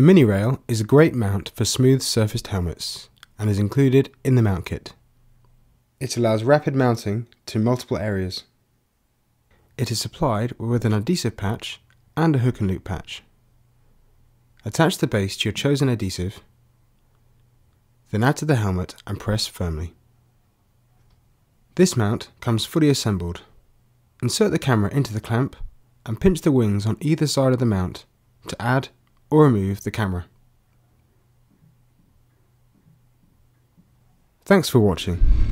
The mini rail is a great mount for smooth surfaced helmets and is included in the mount kit. It allows rapid mounting to multiple areas. It is supplied with an adhesive patch and a hook and loop patch. Attach the base to your chosen adhesive, then add to the helmet and press firmly. This mount comes fully assembled. Insert the camera into the clamp and pinch the wings on either side of the mount to add or remove the camera. Thanks for watching.